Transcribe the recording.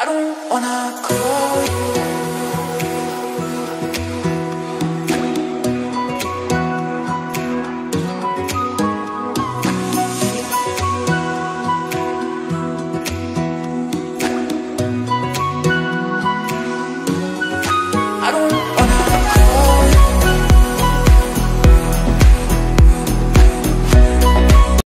I don't wanna call you.